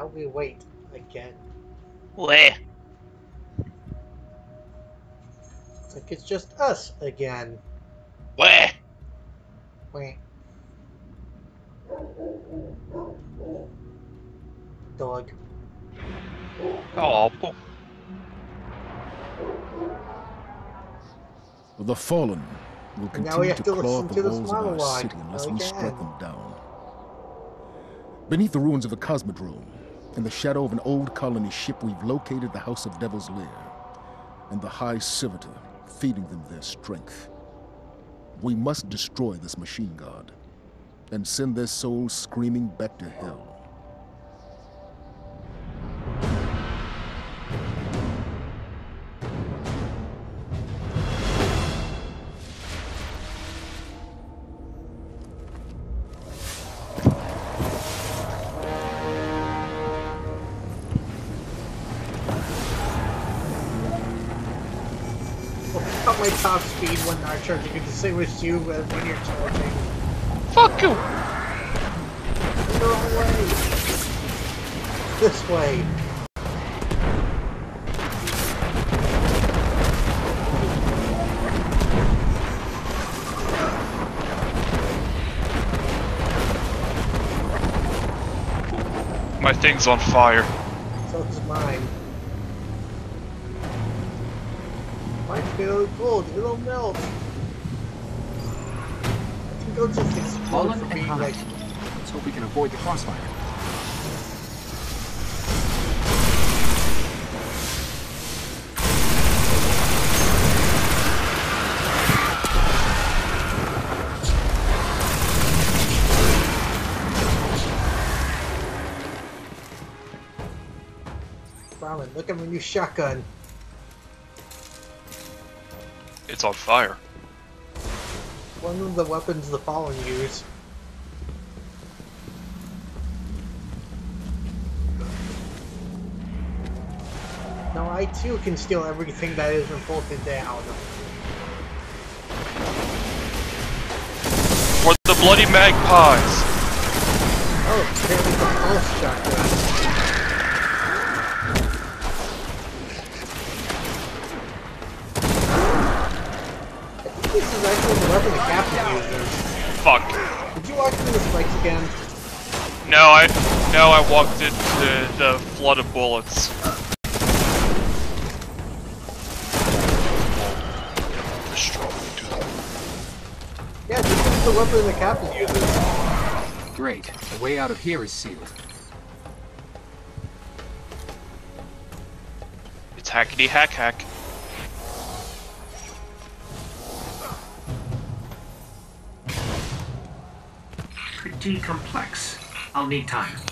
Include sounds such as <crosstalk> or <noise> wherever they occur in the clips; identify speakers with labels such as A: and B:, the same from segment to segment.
A: Now we wait again.
B: Where?
A: It's like it's just us again.
B: Where?
A: Wait. Dog.
B: Oh,
C: The fallen will
A: And now we
C: continue to
A: to
C: claw at the walls of our city unless we strike them down. Beneath the ruins of the Cosmodrome, in the shadow of an old colony ship, we've located the House of Devil's Lair and the High Servitor, feeding them their strength. We must destroy this machine god and send their souls screaming back to hell.
A: My top speed when not charging. You can distinguish you when when you're charging.
B: fuck you!
A: The wrong way. This way.
B: My thing's on fire.
A: Out. It'll melt. I think it'll just explode for
D: Hana.
A: like
D: Let's hope we can avoid the crossfire.
A: Look at my new shotgun.
B: It's on fire.
A: One of the weapons the Fallen use. Now I too can steal everything that isn't bolted down.
B: For the bloody magpies!
A: Oh, apparently the pulse shotgun. I think this is actually the weapon the captain uses.
B: Fuck.
A: Did you walk through the spikes again?
B: No, I no, I walked into the flood of bullets. Destroy to them.
A: Yeah, this is the weapon the captain uses.
D: Great. The way out of here is sealed.
B: It's hackety hack hack.
E: Pretty complex. I'll need time.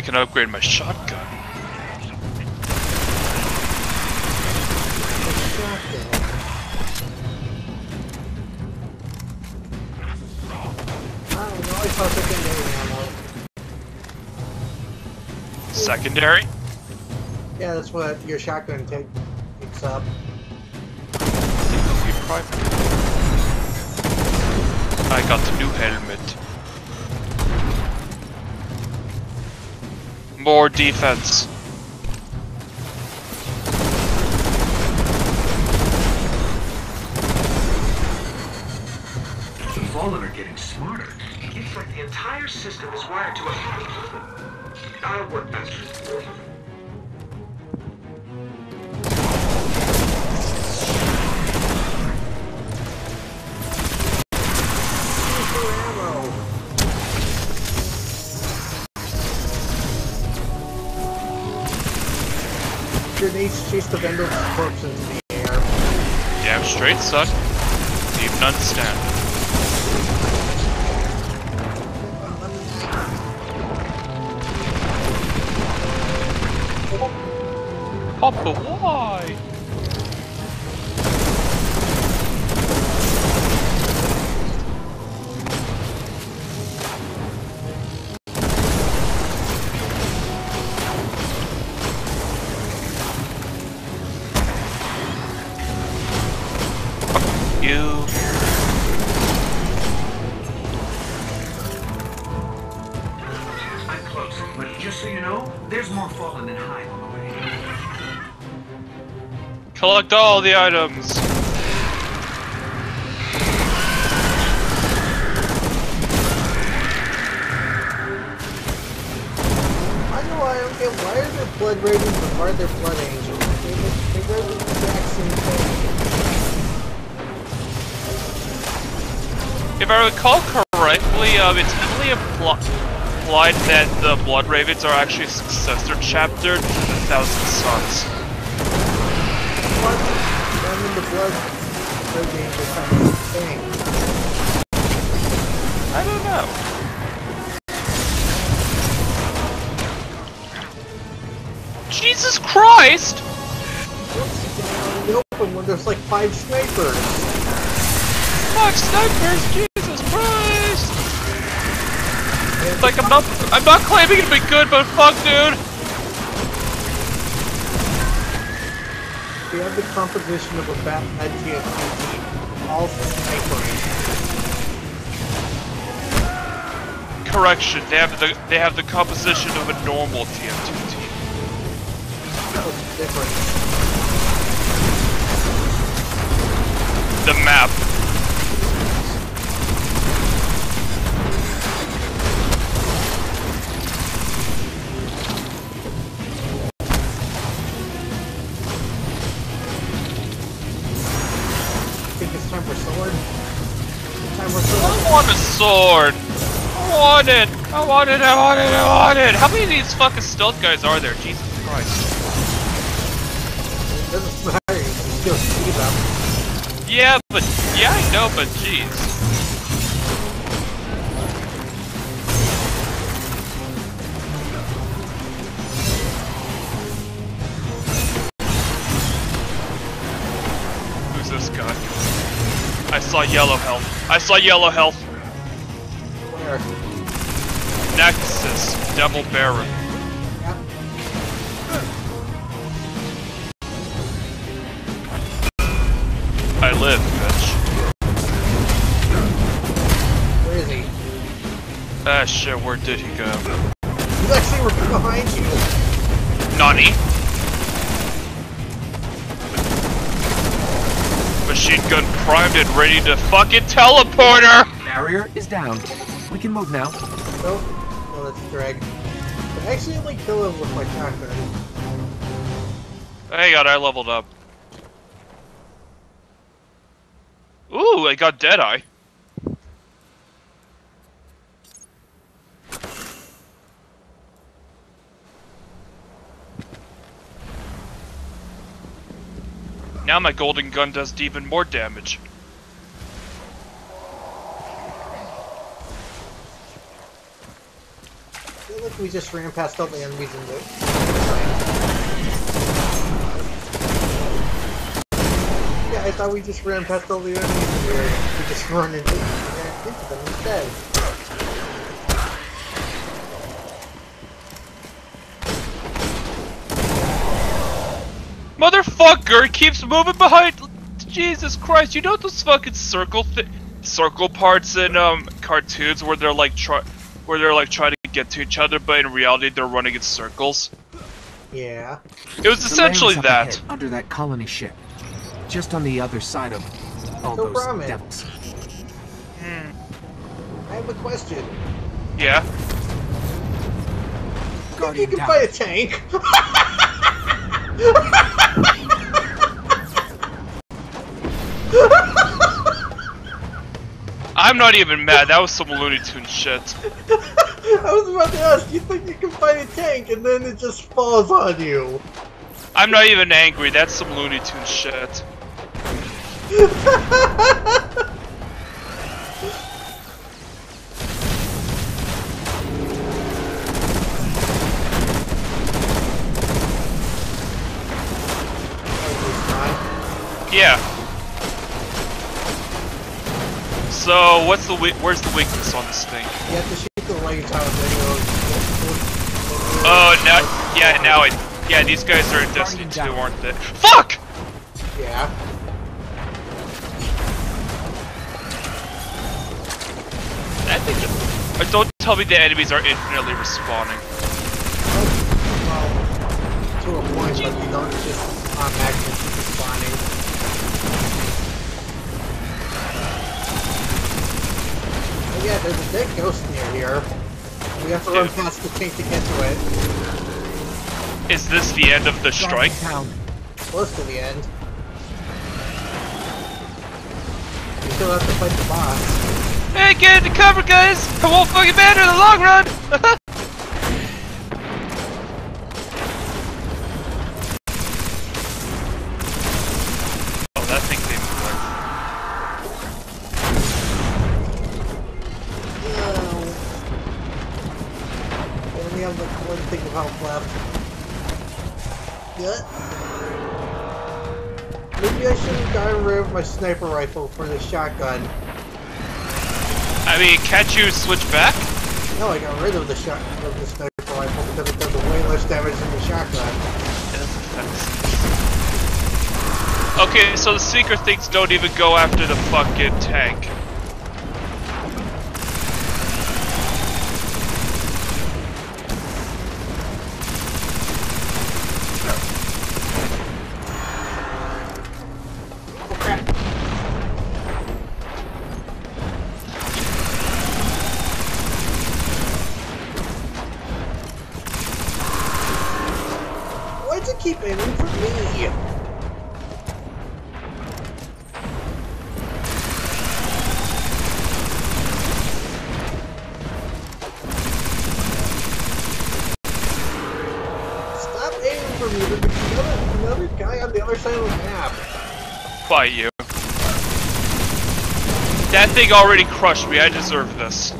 A: I
B: can upgrade my shotgun.
A: I don't know, I saw secondary.
B: Secondary?
A: Yeah, that's what your shotgun take, takes up.
B: I got the new helmet. Defense.
E: The Fallen are getting smarter. It's like the entire system is wired to a... I'll work
A: Grenades chase the vendor's corpse into the air.
B: Damn straight, son. Don't even understand. Papa, why? Collect all the items.
A: I know why I don't get why are there blood ravens and why are there blood angels? They, wear the exact same thing.
B: If I recall correctly, um, it's heavily impl- implied that the Blood Ravens are actually a successor chapter to the Thousand Suns.
A: What? Them and the blood ravens are kind of the same.
B: I don't know. Jesus Christ!
A: What's in the open when there's like five snipers?
B: Fuck snipers, Jesus Christ! It's like I'm not, I'm not claiming to be good, but fuck, dude.
A: We have the composition of a bad TFT, all snipers.
B: Correction, they have the, they have the composition of a normal TF2 team.
A: What's the difference?
B: The map. Want it. I want it. I want it. I want it. How many of these fucking stealth guys are there? Jesus Christ. Yeah, but yeah, I know, but jeez. Who's this guy? I saw yellow health. I saw yellow health.
A: Where?
B: Riksis, Devil Baron. I live, bitch.
A: Where is he?
B: Ah shit, where did he go?
A: He's actually right behind you.
B: Nani? Machine gun primed and ready to fucking teleport her!
D: Barrier is down. We can move now.
A: Nope. But I only kill him with my shotgun.
B: Hang on, I leveled up. Ooh, I got Deadeye. Now my golden gun does even more damage.
A: I feel like we just ran past all the enemies in the... Yeah, I thought we just ran past all the enemies there. We just run into, into them instead.
B: Motherfucker keeps moving behind. Jesus Christ! You know those fucking circle circle parts in um cartoons where they're like try where they're like trying to get to each other, but in reality they're running in circles.
A: Yeah.
B: It was
D: The
B: essentially that.
D: ahead, under that colony ship. Just on the other side of all
A: No
D: those
A: problem.
D: devils. Hmm.
A: I have a question.
B: Yeah.
A: you can
D: down.
A: fight a tank.
B: I'm not even mad. That was some Looney Tune shit. <laughs>
A: I was about to ask, you think you can fight a tank and then it just falls on you?
B: I'm not even angry. That's some Looney Tune shit. Yeah. So what's the we- where's the weakness on this thing?
A: You have to shoot the lights out.
B: Oh, now yeah, now it yeah these guys are in Destiny 2, aren't they? Fuck!
A: Yeah.
B: I think. That, uh, don't tell me the enemies are infinitely respawning.
A: Well, to a point, but you don't just automatically keep responding. Oh yeah, there's a dead ghost near here. We have to run
B: Dude.
A: past the tank to get to it.
B: Is this the end of the strike?
A: Close to the end. You still have to fight the boss.
B: Hey, get into cover, guys! It won't fucking matter in the long run! <laughs>
A: sniper rifle for the shotgun.
B: I mean, can't you switch back?
A: No, I got rid of the shot of the sniper rifle because it does way less damage than the shotgun.
B: Okay, so the secret things don't even go after the fucking tank. Fight you. That thing already crushed me, I deserve this.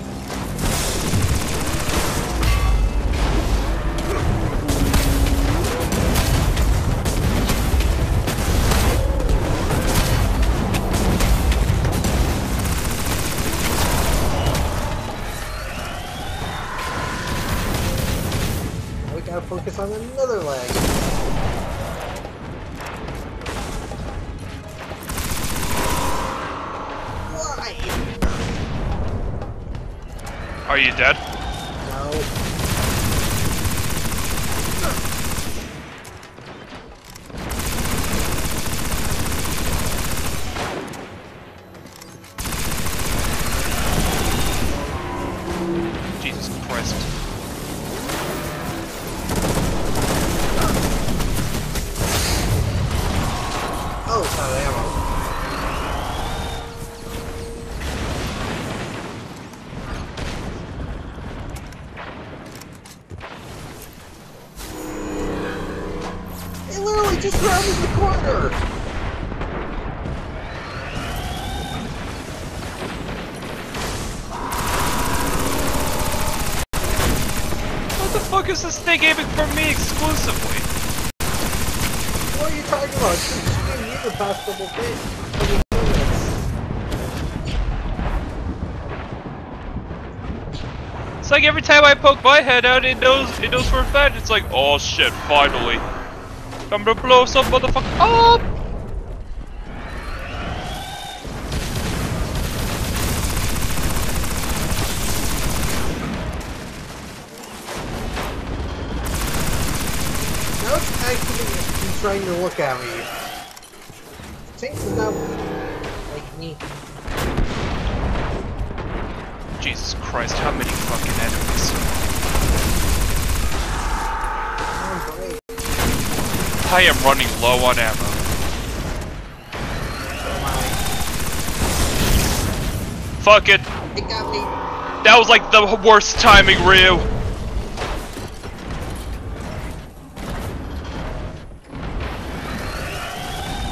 A: Focus on another leg.
B: Poke my head out, it knows it knows for a fact. It's like, oh shit, finally. I'm gonna blow some motherfucker oh!
A: up! It's actually trying to look at me. Does not like me.
B: Jesus Christ, how many fucking enemies?
A: Oh.
B: I am running low on ammo.
A: Oh.
B: Fuck it.
A: It got me.
B: That was like the worst timing, Ryu.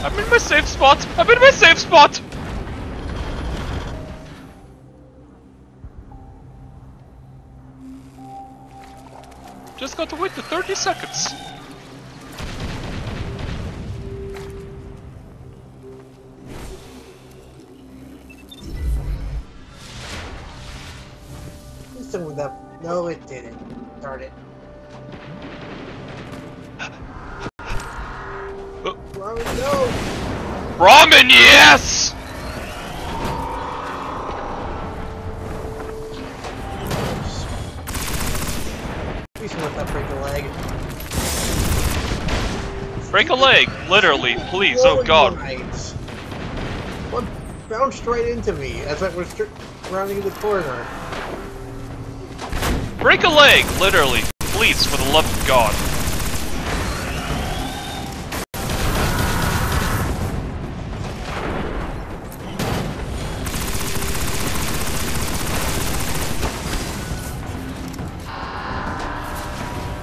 B: I'm in my safe spot. I'm in my safe spot. Got to wait the 30 seconds.
A: Listen with that. No, it didn't. Darn it. Uh, Wrong, no!
B: Ramen, yes!
A: Break a leg,
B: literally, please, oh god.
A: One bounced right into me as I was rounding the corner.
B: Break a leg, literally, please, for the love of god.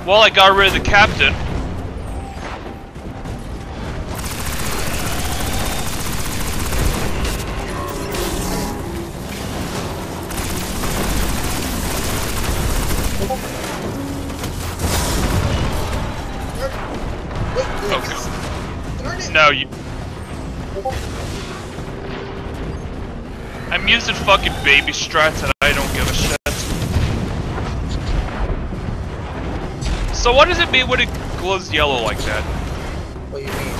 B: Well, I got rid of the captain.
A: Darn it!
B: No, you. I'm using fucking baby strats and I don't give a shit. So what does it mean when it glows yellow like that?
A: What do you mean?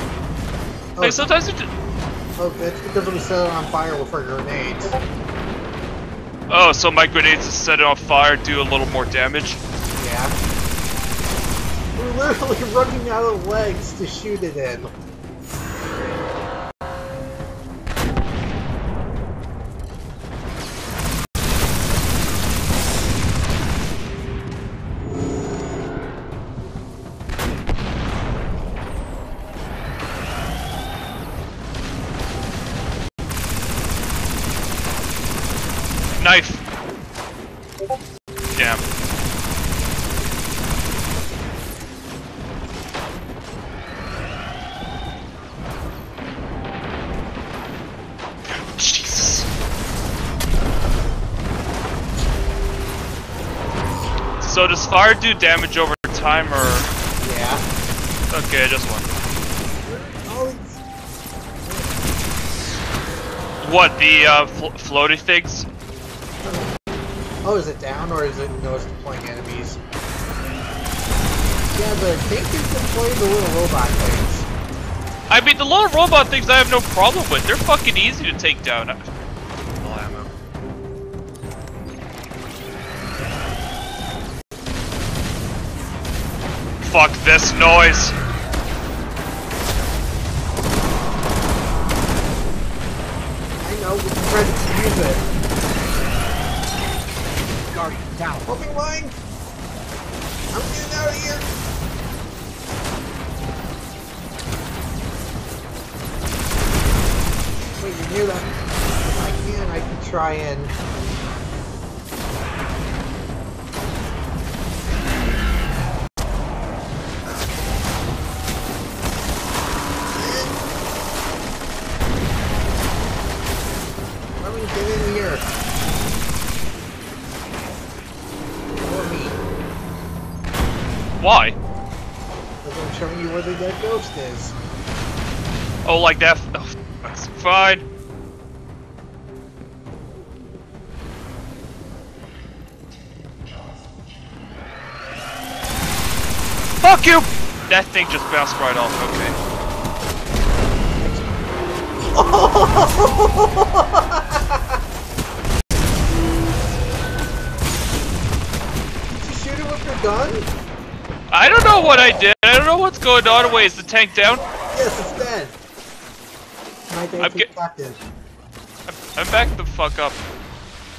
A: Oh,
B: Like sometimes it.
A: oh, that's because we set it on fire with our grenades.
B: Oh, so my grenades to set it on fire do a little more damage.
A: Yeah. We're literally <laughs> running out of legs to shoot it in.
B: Fire do damage over time or?
A: Yeah.
B: Okay, just one.
A: Oh,
B: What the uh, flo floaty things?
A: oh, is it down or is it no, it's deploying enemies? Yeah, the tank is deploying the little robot things.
B: I mean, the little robot things I have no problem with. They're fucking easy to take down. Fuck this noise.
A: I know, we can try to use it.
D: Guardian, down.
A: Hoping line! I'm getting out of here! Wait, you hear that? If I can, I can try and... is.
B: Oh, like that? Oh, that's fine. Fuck you! That thing just bounced right off, okay. <laughs>
A: Did you shoot it with your gun?
B: I don't know what I did. What's going on. Wait, is the tank down?
A: Yes, it's dead. My tank
B: I'm
A: is
B: get-
A: captive.
B: I'm, I'm back the fuck up.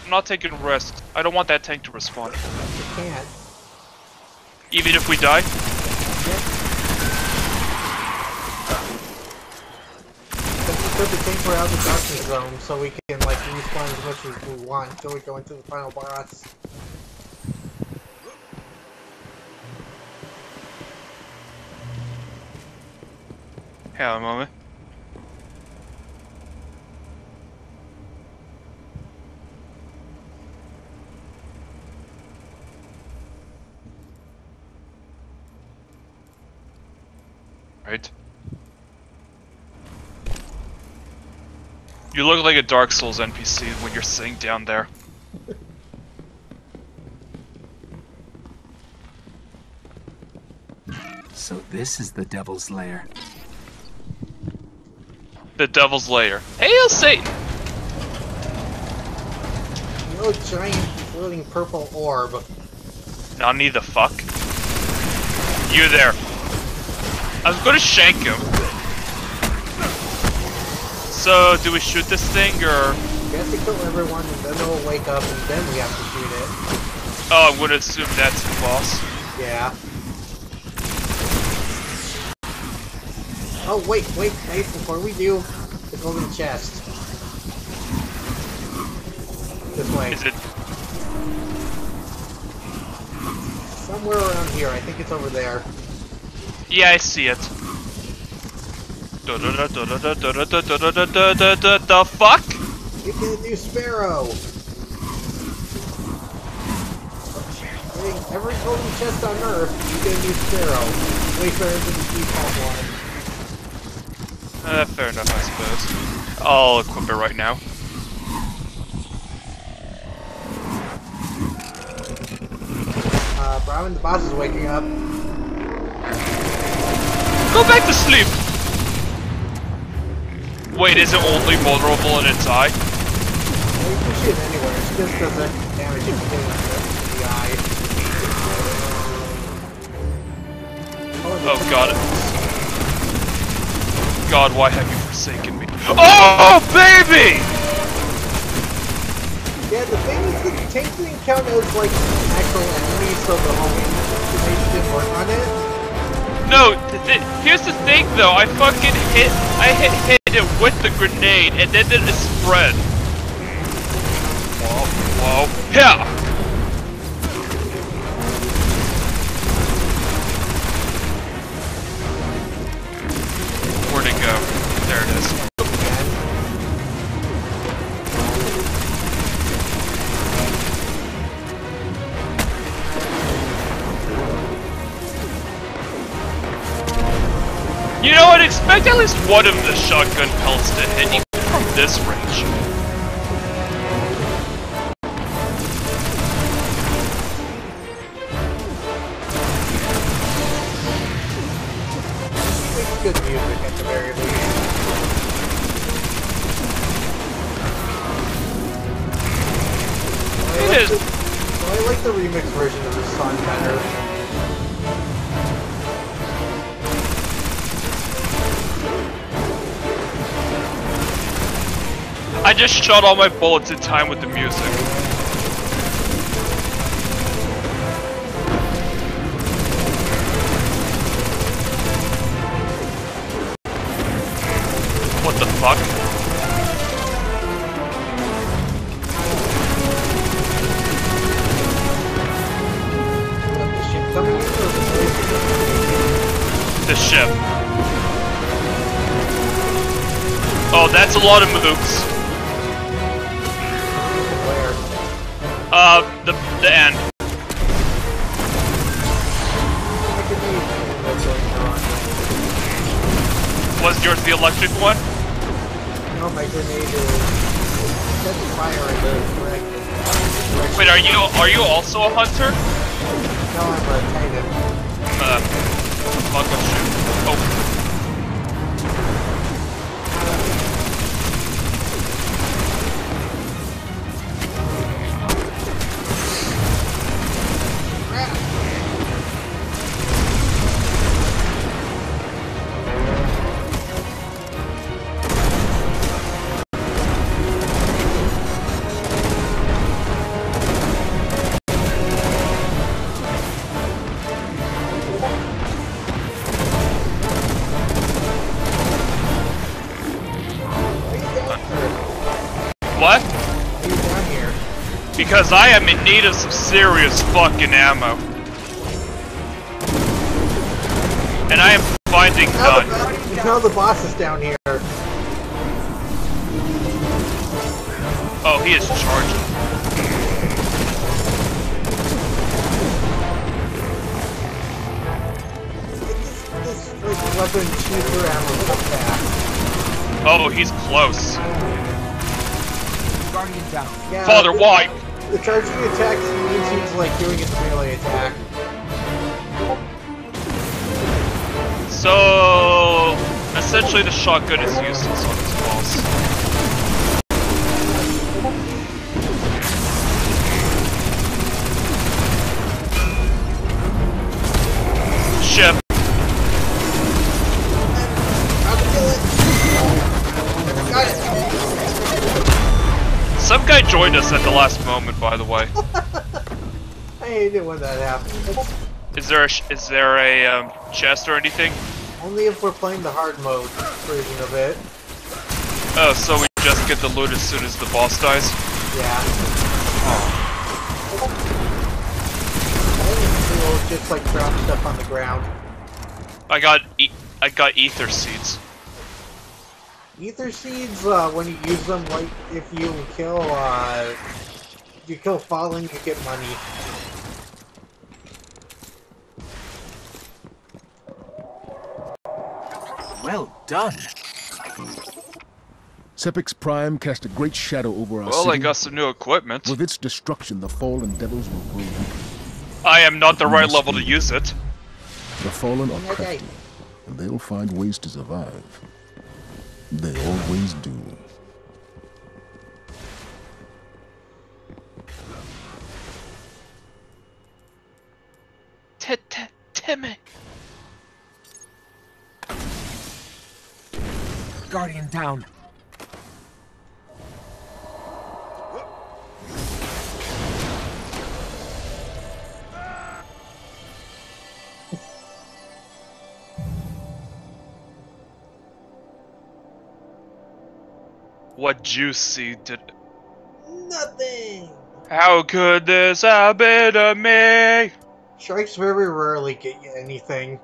B: I'm not taking risks. I don't want that tank to respawn.
A: You can't.
B: Even if we die?
A: Put the tank we're out the darkness zone so we can like respawn as much as we want until we go into the final boss.
B: Hang a moment. Right. You look like a Dark Souls NPC when you're sitting down there.
D: So this is the Devil's Lair.
B: The Devil's Lair. Hail Satan!
A: No giant floating purple orb.
B: Nani the fuck? You there. I was gonna shank him. So, do we shoot this thing, or...
A: We have to kill everyone and then they'll wake up and then we have to shoot it.
B: Oh, I'm gonna assume that's the boss.
A: Yeah. Oh, wait, wait, wait, before we do, the golden chest. This way.
B: Is it...
A: Somewhere around here, I think it's over there.
B: Yeah, I see it. The fuck?
A: You get a new sparrow! Every golden chest on Earth, you get a new sparrow. Way better than the default one.
B: Uh, fair enough, I suppose. I'll equip it right now.
A: Uh, Brahmin, the boss is waking up.
B: Go back to sleep! Wait, is it only vulnerable in its eye?
A: Well, you can shoot it anywhere, it just does extra damage if you in the eye.
B: Oh god. God, why have you forsaken me? Oh, baby!
A: Yeah, the thing is, the tank didn't count as, like, an actual enemies, so the whole animation didn't work on it.
B: No, th th here's the thing though, I fucking hit, I hit, hit it with the grenade, and then it spread. Whoa, whoa, yeah! Least one of the shotgun pelts to hit even from this range. Shot all my bullets in time with the music. Was yours the electric one?
A: No, my grenade is fire in the.
B: Wait, are you are you also a hunter?
A: No, I'm a titan.
B: Uh, fuck shoot. Oh, Because I am in need of some serious fucking ammo. And I am finding
A: Now the,
B: none.
A: bo- now the boss is down here.
B: Oh, he is charging.
A: This, this, like, weapon shoots ammo so fast.
B: Oh, he's close.
D: Guardian down.
A: Yeah,
B: Father,
A: the-
B: why?
A: The charging attack he's like doing his melee attack.
B: So essentially, the shotgun is useless on this boss. Some guy joined us at the last moment, by the way. <laughs>
A: I hate it when that happens.
B: Is there a is there a um, chest or anything?
A: Only if we're playing the hard mode version of it.
B: Oh, so we just get the loot as soon as the boss dies.
A: Yeah. I think just like drop stuff on the ground.
B: I got e- I got ether seeds.
A: Ether seeds, uh, when you use them, like if you kill, uh, you kill Fallen, you get money.
D: Well done.
C: Sepiks Prime cast a great shadow over our
B: Well, I got some new equipment.
C: With its destruction, the fallen devils will grow weaker.
B: I am not the right level to use it.
C: The fallen are
A: Okay.
C: crafty, and they'll find ways to survive. They always do.
B: Timmy.
D: Guardian down.
B: What juicy did?
A: Nothing!
B: How could this happen to me?
A: Sharks very rarely get you anything.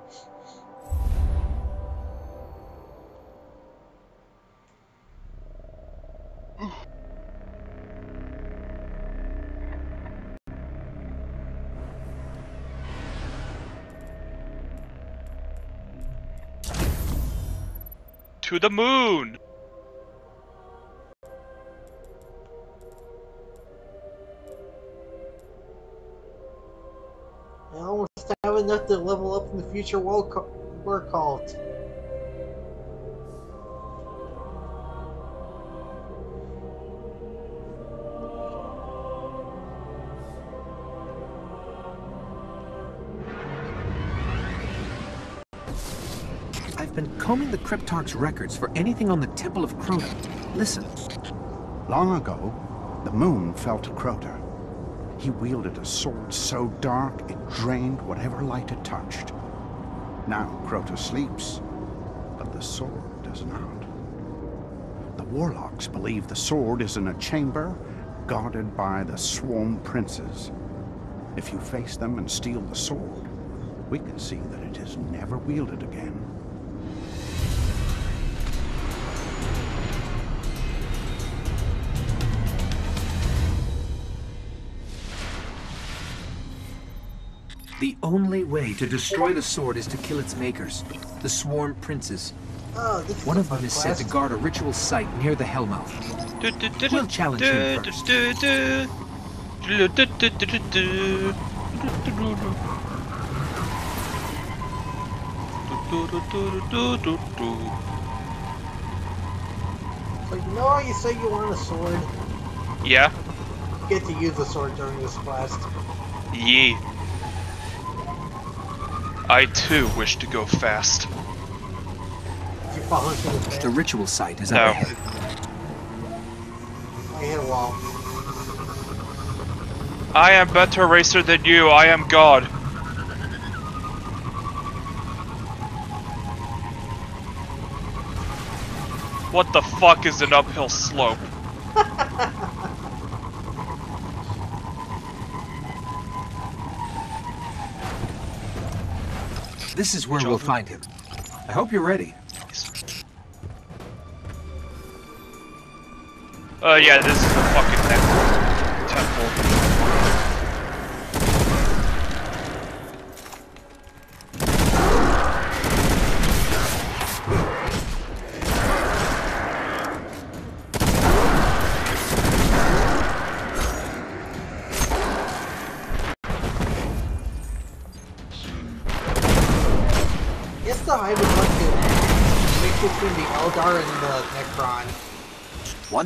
B: To the moon.
A: Enough to level up in the future war, cu- war cult.
D: I've been combing the Cryptarch's records for anything on the Temple of Crota. Listen.
F: Long ago, the moon fell to Crota. He wielded a sword so dark it drained whatever light it touched. Now Crota sleeps, but the sword does not. The warlocks believe the sword is in a chamber guarded by the swarm princes. If you face them and steal the sword, we can see that it is never wielded again.
D: Only way to destroy the sword is to kill its makers, the Swarm Princes.
A: Oh, this is
D: One
A: a
D: of them
A: fun
D: is said to guard a ritual site near the Hellmouth. We'll challenge him first.
A: Like, no, you say you want a sword.
B: Yeah.
A: You get to use the sword during this quest.
B: Yee. I too wish to go fast.
A: Did you fall into the
D: The ritual site is
B: No.
D: up ahead.
A: I hit a wall.
B: I am better racer than you. I am God. What the fuck is an uphill slope?
D: This is where we'll find him. I hope you're ready.
B: Uh, yeah, this is the fucking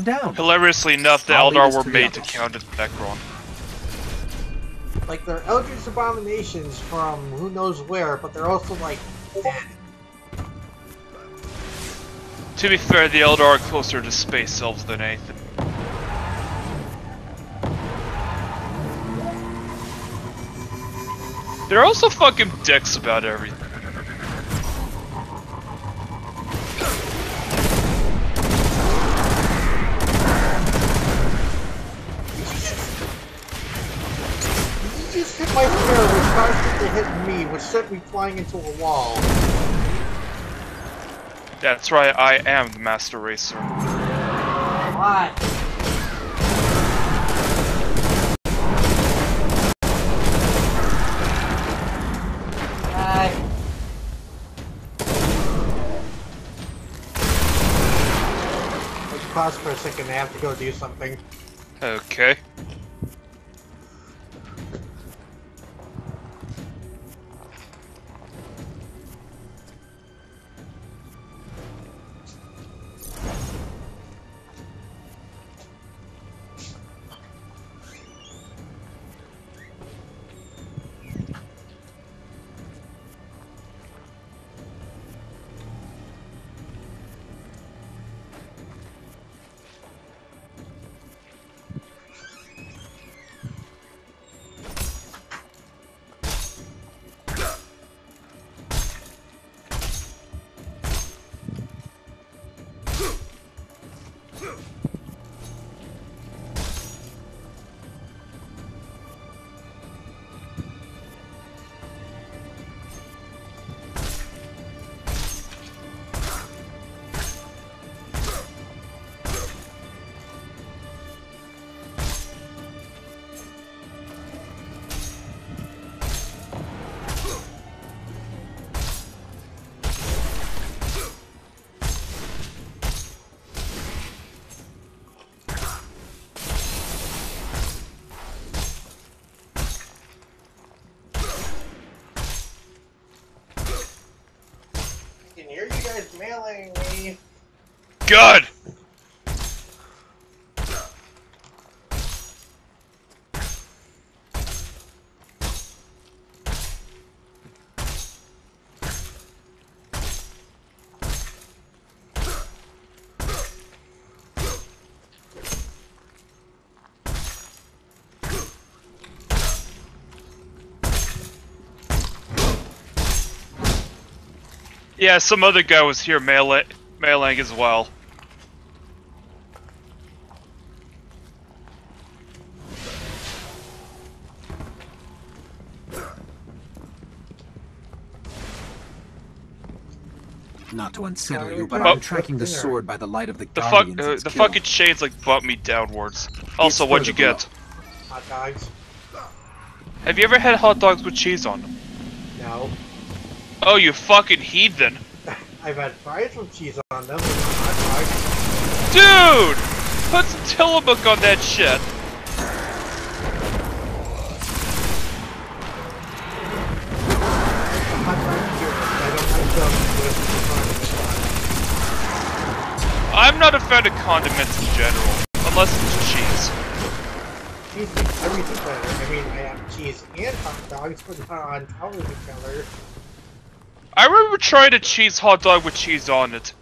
D: down.
B: Hilariously enough, the
D: I'll
B: Eldar were
D: to
B: made to
D: others.
B: count as Necron.
A: Like they're Eldritch abominations from who knows where, but they're also like dead.
B: To be fair, the Eldar are closer to space elves than anything. They're also fucking dicks about everything.
A: Sent me flying into a wall.
B: That's right, I am the Master Racer.
A: What? Pause for a second. I have to go do something.
B: Okay.
A: Mailing me.
B: Good! Yeah, some other guy was here melee mailing as well.
D: Not to unsettle you, but
A: but-
D: I'm tracking the sword by the light of the
B: The fuck,
D: Guardians
B: uh, the
D: killed.
B: fucking shades like bumped me downwards. Also, what'd you get?
A: Hot dogs?
B: Have you ever had hot dogs with cheese on them?
A: No.
B: Oh, you fucking heathen!
A: I've had fries with cheese on them, but not hot
B: Dude! Put some Tillamook on that shit!
A: dogs. Hot dogs here. I don't like them with the condiments on.
B: I'm not a fan of condiments in general, unless it's cheese.
A: Cheese makes everything better. I mean, I have cheese and hot dogs, but not on top of each other.
B: I remember trying a cheese hot dog with cheese on it.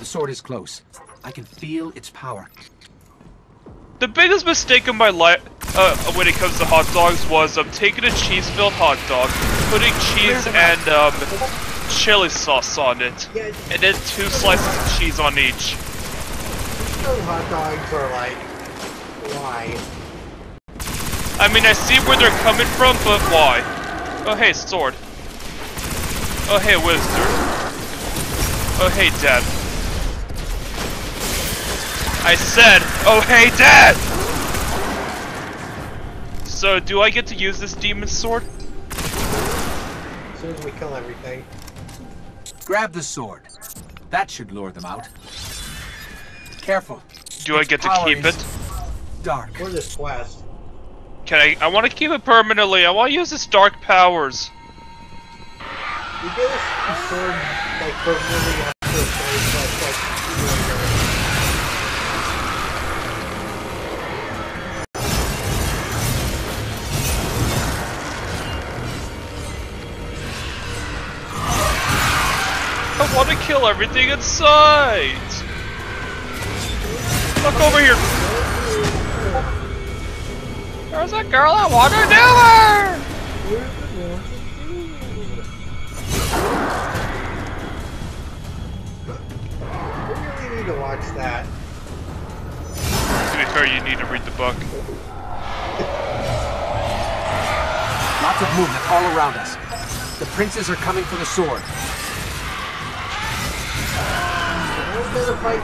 D: The sword is close. I can feel its power.
B: The biggest mistake in my life, uh, when it comes to hot dogs, was um, taking a cheese-filled hot dog, putting cheese and um, chili sauce on it, and then two slices of cheese on each.
A: those hot dogs are like, why?
B: I mean, I see where they're coming from, but why? Oh, hey, sword. Oh, hey, wizard. Oh, hey, dad. I said, oh, hey, dad! So, do I get to use this demon sword?
A: As soon as we kill everything.
D: Grab the sword. That should lure them out. Careful.
B: Do I get to keep it?
D: Dark.
A: For this quest.
B: Can I? I want to keep it permanently. I want to use its dark powers.
A: You get like permanently after a that's like really.
B: I want to kill everything in sight. Look over here. There's a girl I want to do
A: really to that.
B: To be fair, you need to read the book.
D: Lots of movement all around us. The princes are coming for the sword.
A: We're gonna fight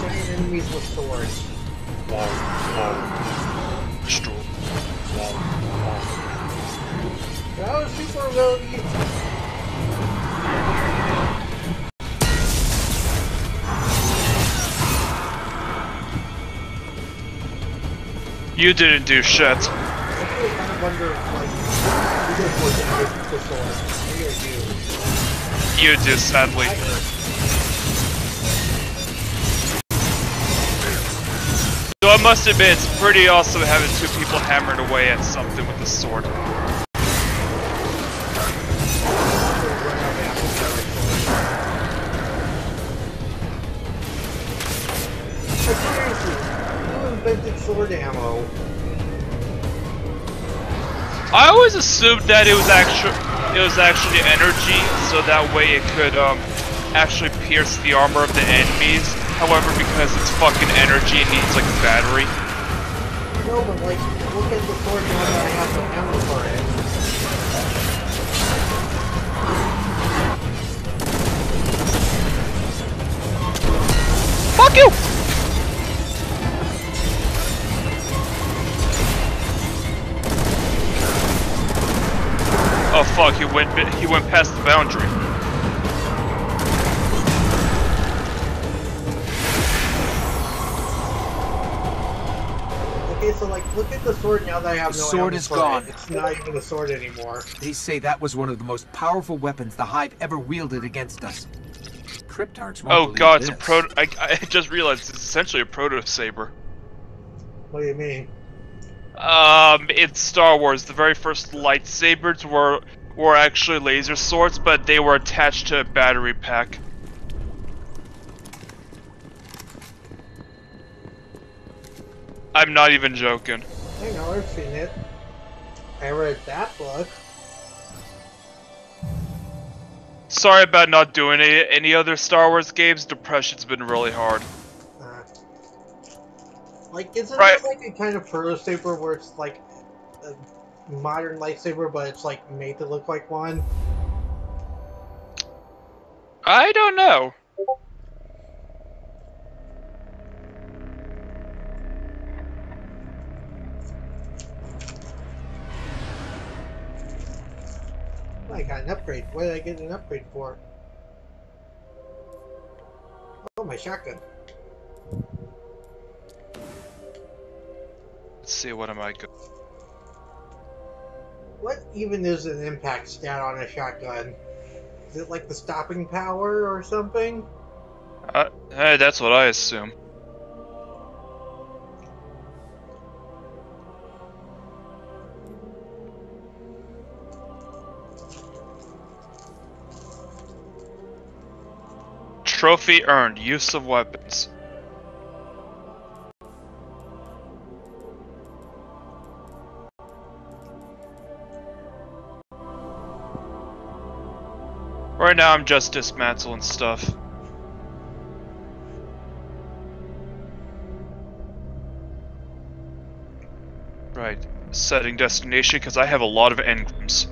A: giant enemies with swords.
B: Stroll.
A: That was super ability.
B: You didn't do shit.
A: I kind of like, you?
B: You did, sadly. So I must admit, it's pretty awesome having two people hammering away at something with a sword.
A: Sword ammo?
B: I always assumed that it was actually it was actually energy, so that way it could um actually pierce the armor of the enemies. However, because it's fucking energy, it needs like a battery.
A: No, but like, look at the sword that I have the ammo for it.
B: Fuck! He went bi- he went past the boundary.
A: Okay, so like, look at the sword now that I have
D: The
A: no
D: sword
A: ammo
D: is
A: for
D: gone.
A: It. It's not even a sword anymore.
D: They say that was one of the most powerful weapons the Hive ever wielded against us. Cryptarchs won't
B: Oh
D: believe
B: god! It's a proto. I, I just realized it's essentially a proto saber.
A: What do you mean?
B: Um, it's Star Wars, the very first lightsabers were were actually laser swords, but they were attached to a battery pack. I'm not even joking.
A: I know, I've seen it. I read that book.
B: Sorry about not doing any, any other Star Wars games. Depression's been really hard.
A: Uh, like, isn't
B: Right.
A: it like a kind of proto where it's like a modern lightsaber, but it's like made to look like one?
B: I don't know.
A: I got an upgrade. What did I get an upgrade for? Oh, my shotgun.
B: Let's see, what am I good?
A: What even is an impact stat on a shotgun? Is it like the stopping power or something?
B: Uh, hey, that's what I assume. Trophy earned. Use of weapons. Right now, I'm just dismantling stuff. Right. Setting destination because I have a lot of engrams.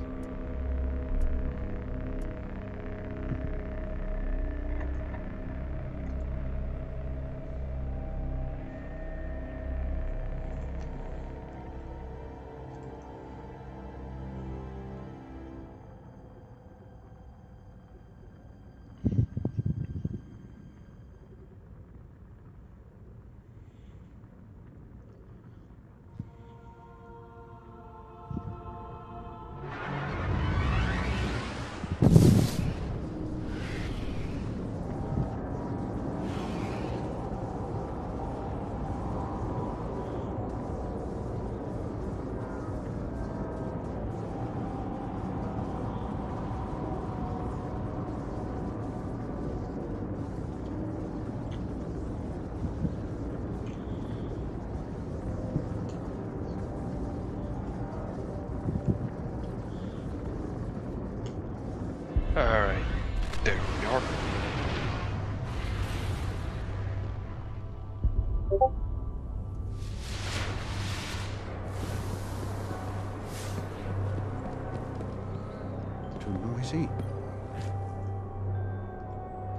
F: Too noisy.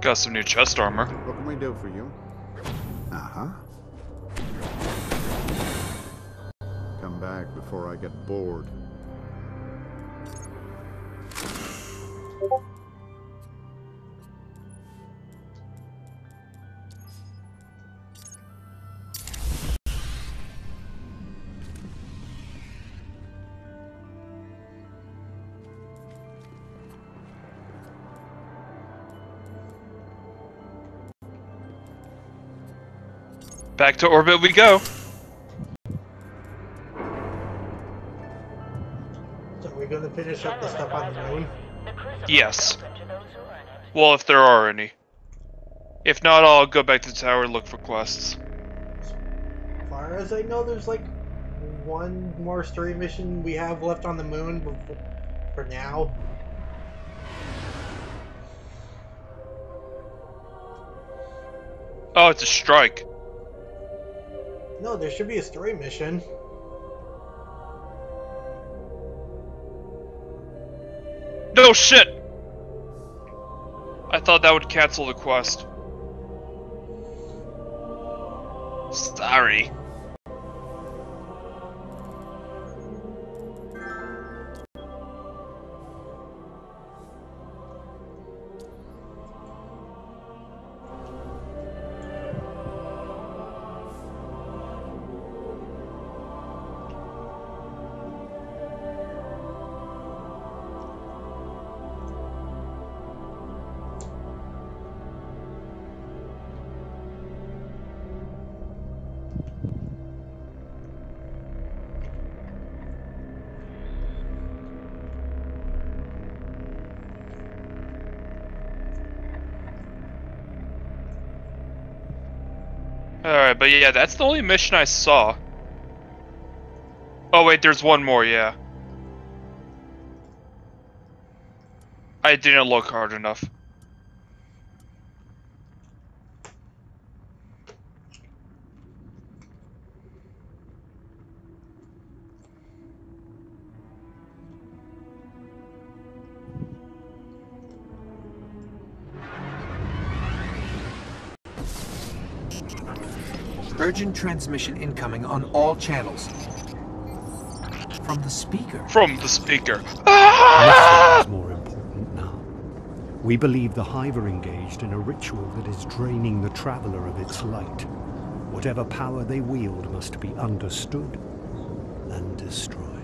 B: Got some new chest armor.
F: What can we do for you? Uh-huh. Come back before I get bored.
B: Back to orbit we go.
A: So we're gonna finish up the stuff on the moon.
B: Yes. Well, if there are any. If not, I'll go back to the tower and look for quests.
A: As far as I know, there's like one more story mission we have left on the moon before, for now.
B: Oh, it's a strike.
A: No, there should be a story mission.
B: No shit! I thought that would cancel the quest. Sorry. Alright, but yeah, that's the only mission I saw. Oh wait, there's one more, yeah. I didn't look hard enough.
D: Urgent transmission incoming on all channels. From the speaker.
B: From the speaker. Ah! <laughs>
G: Is more important now. We believe the Hive are engaged in a ritual that is draining the Traveler of its light. Whatever power they wield must be understood and destroyed.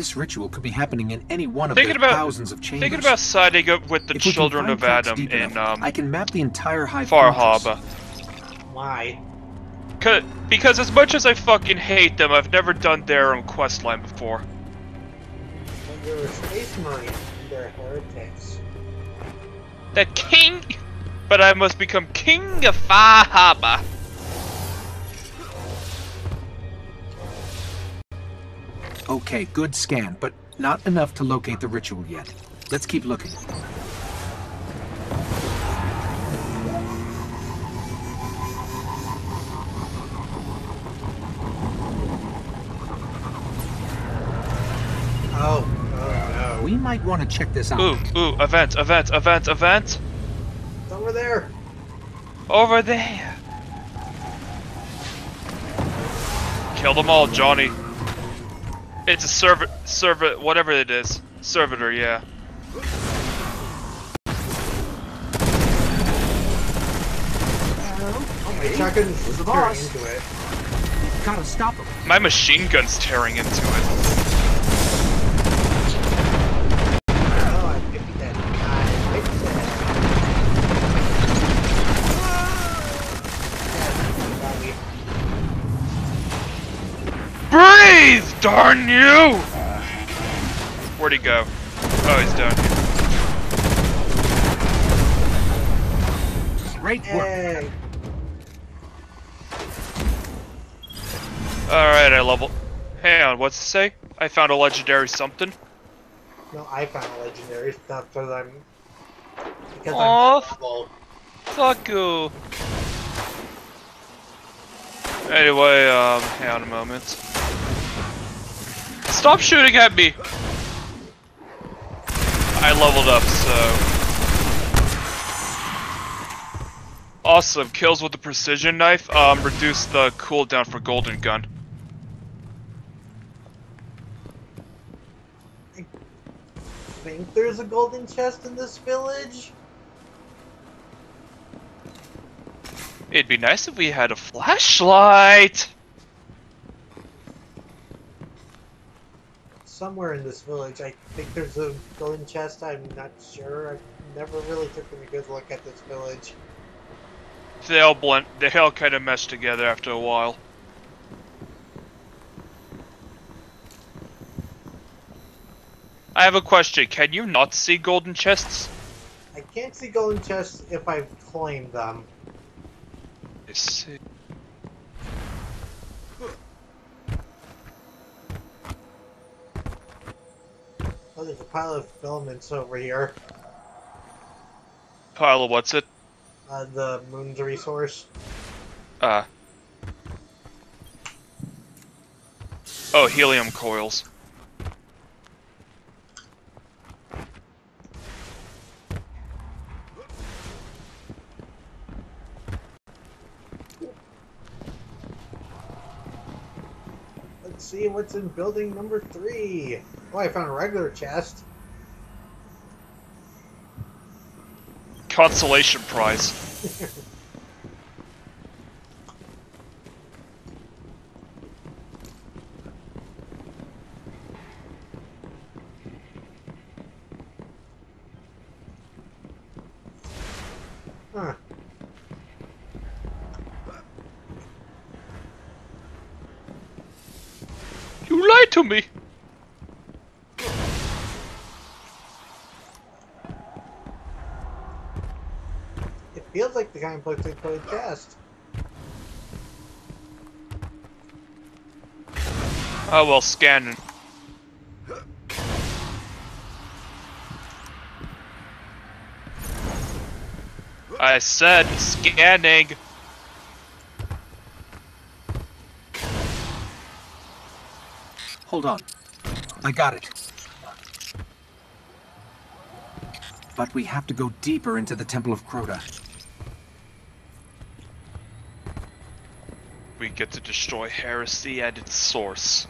D: This ritual could be happening in any one of
B: Thinking
D: the
B: about-
D: thousands of chambers.
B: Thinking about siding up with the
D: If
B: children of Adam
D: deep
B: in
D: enough,
B: um,
D: I can map the entire hive fortress.
B: Farhaba.
A: Why?
B: Cause, because as much as I fucking hate them, I've never done their own quest line before.
A: When you're a space marine, they're heretics.
B: The king, but I must become king of Farhaba.
D: Okay, good scan, but not enough to locate the ritual yet. Let's keep looking.
A: Oh, oh no.
D: We might want to check this out.
B: Ooh, ooh, event, event, event, event.
A: It's over there.
B: Over there. Kill them all, Johnny. It's a server, server, whatever it is. Servitor, yeah.
A: Oh, my shotgun's tearing
D: boss.
A: into it.
D: Gotta stop him.
B: My machine gun's tearing into it. Darn you! Where'd he go? Oh, he's down here.
D: Great work.
A: Hey.
B: Alright, I level. Hang on, what's it say? I found a legendary something.
A: No, I found a legendary stuff because I'm because
B: Aw.
A: I'm level.
B: Fuck you. Anyway, um, hang on a moment. Stop shooting at me! I leveled up, so. Awesome, kills with the precision knife, um, reduce the cooldown for golden gun.
A: I think there's a golden chest in this village.
B: It'd be nice if we had a flashlight!
A: Somewhere in this village, I think there's a golden chest. I'm not sure. I never really took a good look at this village.
B: They all blend, they all kind of mesh together after a while. I have a question. Can you not see golden chests?
A: I can't see golden chests if I've claimed them.
B: I see.
A: Oh, there's a pile of filaments over here.
B: Pile of what's it?
A: Uh, the moon's resource.
B: Uh. Oh, helium coils.
A: See what's in building number three. Oh, I found a regular chest.
B: Consolation prize. <laughs> You lied to me!
A: It feels like the kind of place they a chest.
B: Oh well, scanning. I said scanning.
D: Hold on. I got it. But we have to go deeper into the Temple of Crota.
B: We get to destroy heresy at its source.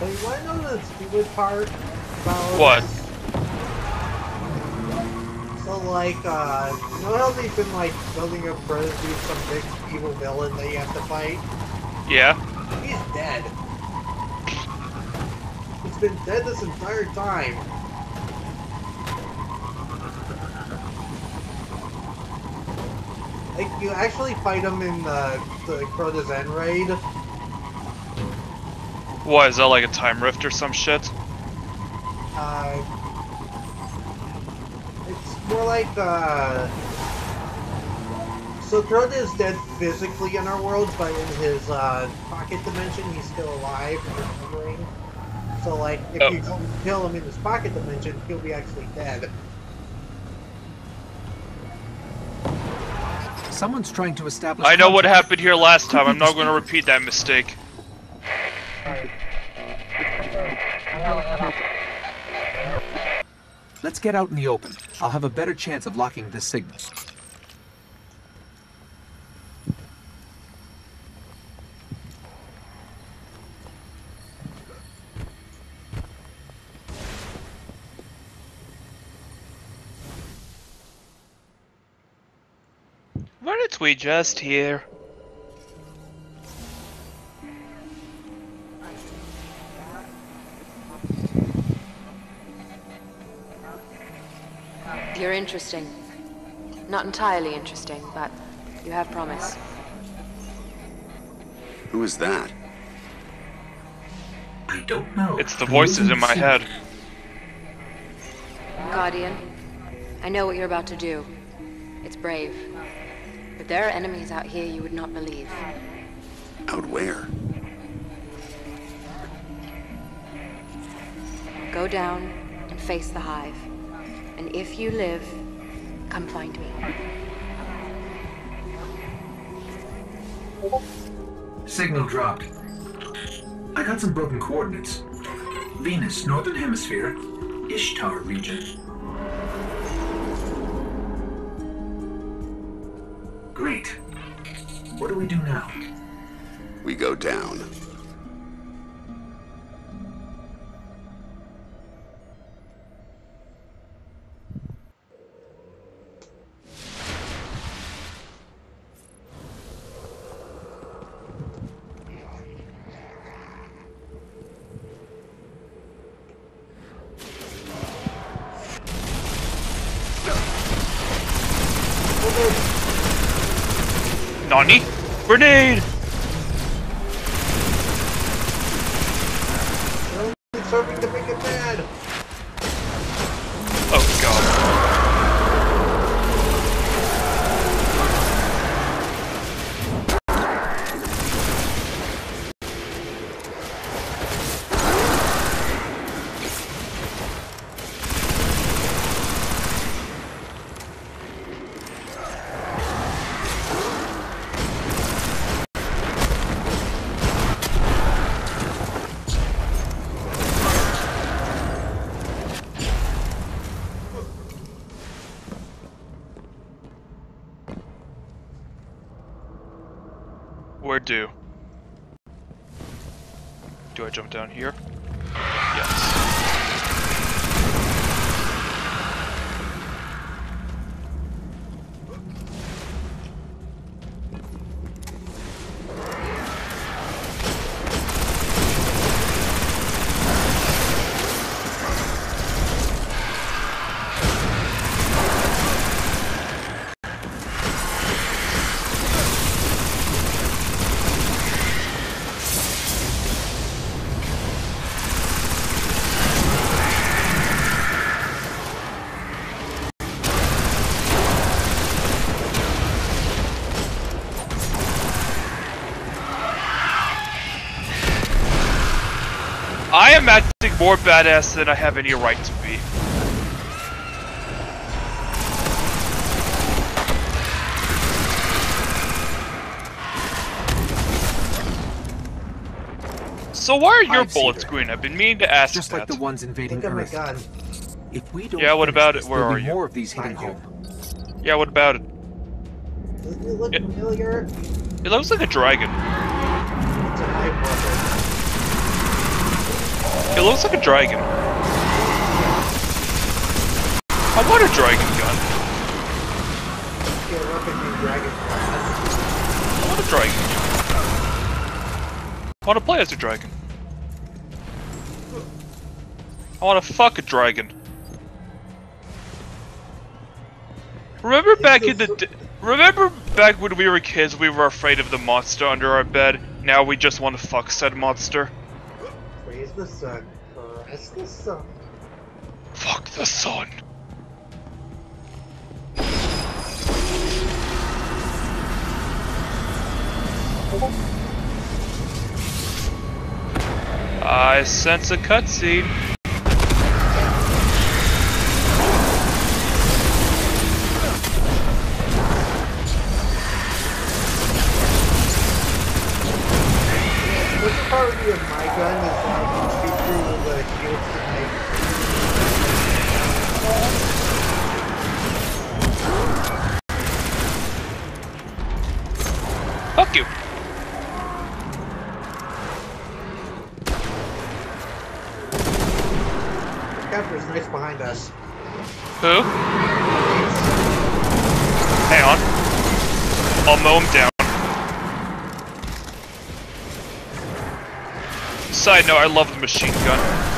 A: So you want to know the stupid part about
B: What?
A: Like, uh, you know how they've been like building up for to some big evil villain that you have to fight?
B: Yeah?
A: He's dead. He's been dead this entire time. Like, you actually fight him in the, the Crota's End raid.
B: What, is that like a time rift or some shit?
A: Uh, more like, uh... So Crota is dead physically in our world, but in his, uh, pocket dimension, he's still alive and recovering. So, like, if
B: Oh.
A: you kill him in his pocket dimension, he'll be actually dead.
D: Someone's trying to establish.
B: I know what happened here last time, I'm not going to repeat that mistake.
D: Let's get out in the open. I'll have a better chance of locking this signal.
B: Weren't we just here?
H: You're interesting. Not entirely interesting, but you have promise. Who is that?
E: I don't know.
B: It's the voices in my head.
I: Guardian, I know what you're about to do. It's brave. But there are enemies out here you would not believe.
H: Out where?
I: Go down and face the hive. And if you live, come find me.
E: Signal dropped. I got some broken coordinates. Venus, Northern Hemisphere, Ishtar region. Great. What do we do now?
H: We go down.
B: Do? Do I jump down here? More badass than I have any right to be. So why are your
D: I've
B: bullets
D: her.
B: green? I've been meaning to ask
D: Just
B: that.
D: like the ones invading
A: Look at my
D: Earth.
A: gun.
D: If we don't
B: Yeah, what about it? Where are you?
D: more of these hitting home.
B: Yeah, what about it?
A: Doesn't it look
B: Yeah.
A: familiar?
B: It looks like a dragon.
A: It's a hive weapon.
B: It looks like a dragon. I want a dragon gun. I want a dragon. I want to play as a dragon. I want to fuck a dragon. Remember back in the remember back when we were kids, we were afraid of the monster under our bed. Now we just want to fuck said monster.
A: The sun. The sun.
B: Fuck the sun. I sense a cutscene.
A: What's the priority of my gun is that you shoot through the shields to make
B: Fuck you.
A: Captor's nice behind us.
B: Who? Hang on. I'll mow him down. Note, I love the machine gun.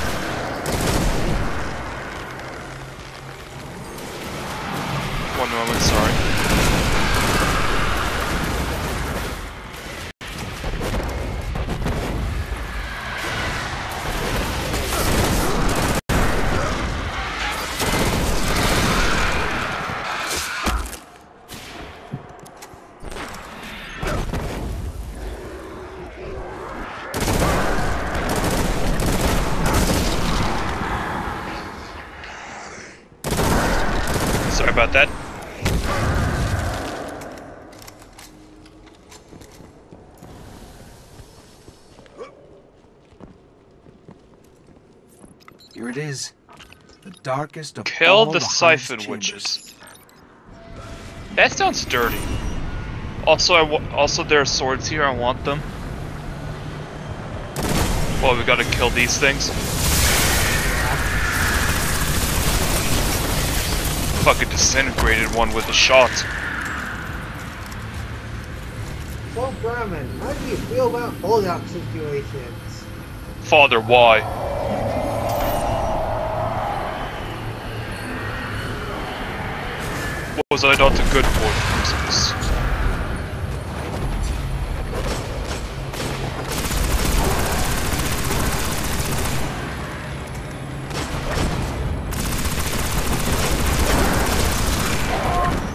D: Here it is. The darkest of
B: Kill
D: all
B: the
D: Hive's
B: siphon witches. That sounds dirty. Also, I also there are swords here. I want them. Well, we gotta kill these things. Fucking disintegrated one with a shot.
A: So, Brahmin, how do you feel about holdout situations?
B: Father, why? Was I not a good boy for Christmas?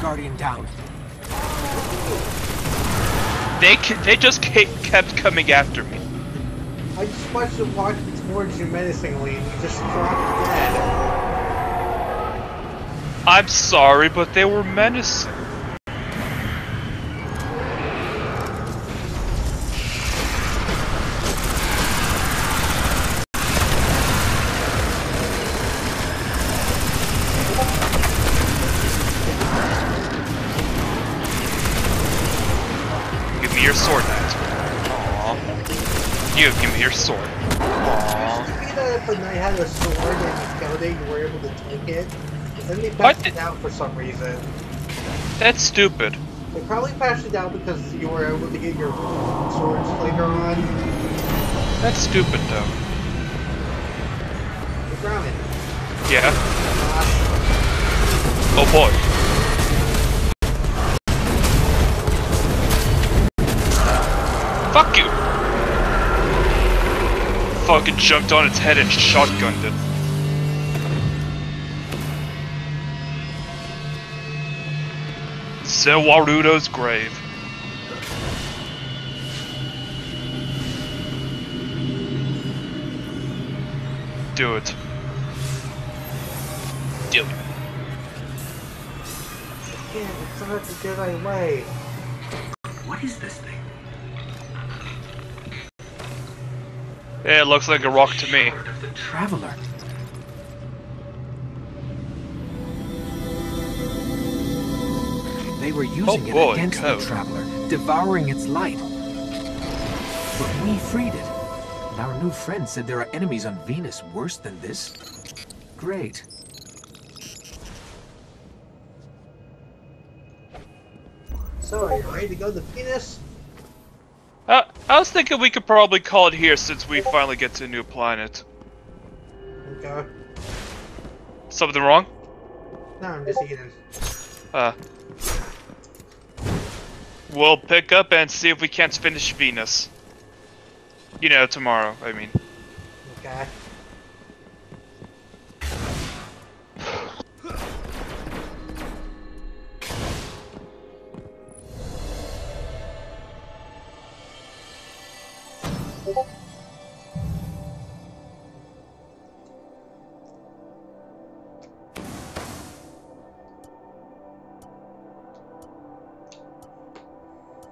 D: Guardian down.
B: They they just kept coming after me.
A: I just watched them walk towards you menacingly and you just dropped dead.
B: I'm sorry, but they were menacing.
A: For some reason.
B: That's stupid.
A: They probably passed it out because you were able to get your swords later on.
B: That's stupid, though.
A: Hey, Brahmin,
B: Yeah.
A: uh,
B: Oh boy. Fuck you! Fucking jumped on its head and shotgunned it. Zewarudo's grave. Do it. Do it.
A: yeah, it's not the Jedi way.
E: What is this thing?
B: Yeah, it looks like a rock to me.
E: Sword of the
D: Traveler. They were using it
B: boy,
D: against
B: code.
D: the Traveler, devouring its light. But we freed it. And our new friend said there are enemies on Venus worse than this. Great.
A: So, are you ready to go to Venus?
B: Uh, I was thinking we could probably call it here since we finally get to a new planet.
A: Okay.
B: Something wrong?
A: No, I'm just eating.
B: Uh. We'll pick up and see if we can't finish Venus. You know, tomorrow, I mean.
A: Okay.